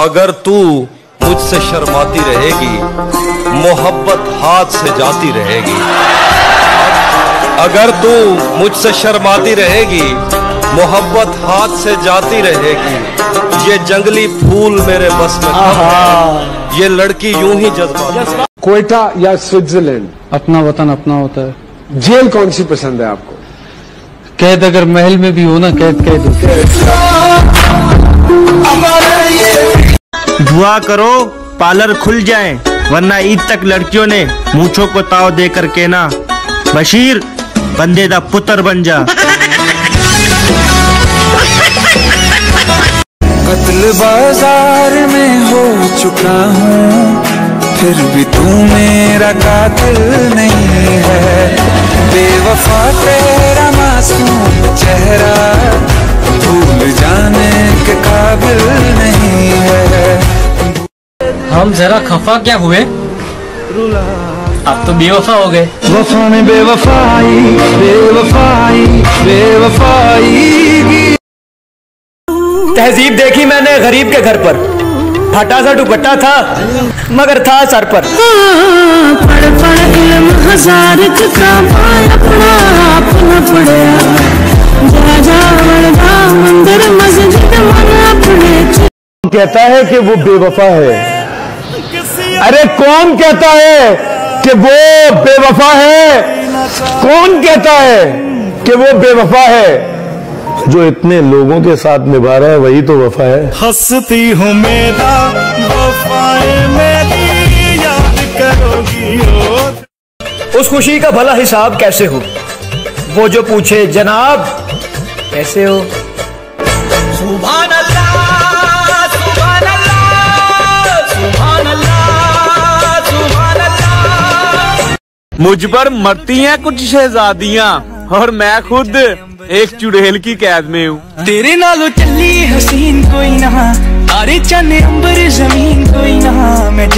अगर तू मुझसे शर्माती रहेगी मोहब्बत हाथ से जाती रहेगी। अगर तू मुझसे शर्माती रहेगी मोहब्बत हाथ से जाती रहेगी ये जंगली फूल मेरे बस में है ये लड़की यूँ ही जज्बा कोयटा या स्विट्जरलैंड? अपना वतन अपना होता है। जेल कौन सी पसंद है आपको? कैद अगर महल में भी हो ना कैद कैद। होती है दुआ करो, पार्लर खुल जाए, वरना ईद तक लड़कियों ने मूछों को ताव दे कर कहना, बशीर, बंदे दा पुत्र बन जा। कत्ल बाज़ार में हो चुका हूँ, फिर भी तू मेरा कातिल नहीं है। बेवफा तेरा मासूम चेहरा हम जरा खफा क्या हुए? अब तो बेवफा हो गए। वफा में बेवफाई बेवफाई बेवफाई। तहजीब देखी मैंने गरीब के घर पर। फटा सा दुपट्टा था मगर था सर पर। पढ़ पढ़ इल्म हज़ार किताबां अपना अपना पढ़िया जा जा मंदिर मस्जिद मन अपने। कहता है कि वो बेवफा है। अरे कौन कहता है कि वो बेवफा है? कौन कहता है कि वो बेवफा है? जो इतने लोगों के साथ निभा रहा है वही तो वफा है। हंसती हूँ मेरा वफाएँ मेरी याद करोगी हो उस खुशी का भला हिसाब कैसे हो? वो जो पूछे जनाब कैसे हो? मुझ पर मरती हैं कुछ शहजादियाँ, और मैं खुद एक चुड़ैल की कैद में हूँ। तेरे नालो चली हसीन कोई ना अरे चने अंबर ज़मीन कोई ना, मैं